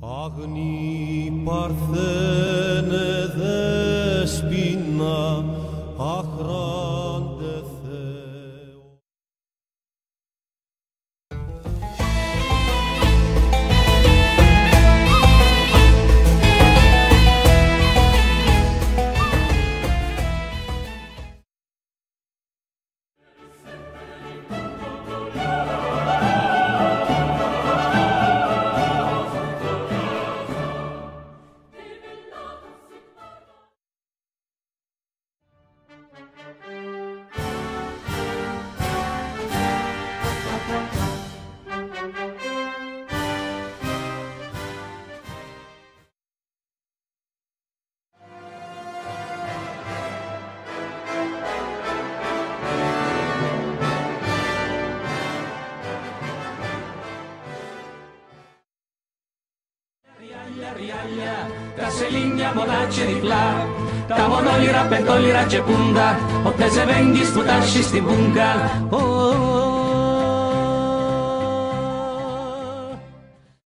Αγνή παρθένε δέσποινα, αχράντε Τα σελίνια μονάχε διπλά, τα μονόλυρα πεντόλυρα και πούντα, ο τεζεβέγγις που τάσεις στην.